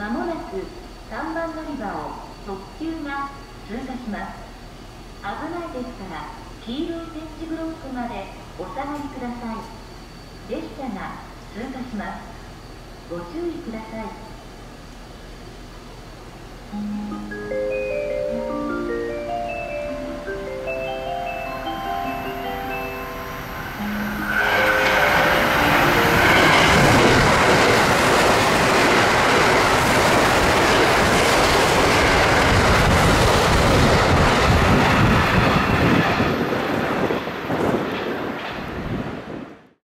まもなく3番乗り場を特急が通過します。危ないですから黄色い点字ブロックまでお下がりください。列車が通過します。ご注意ください。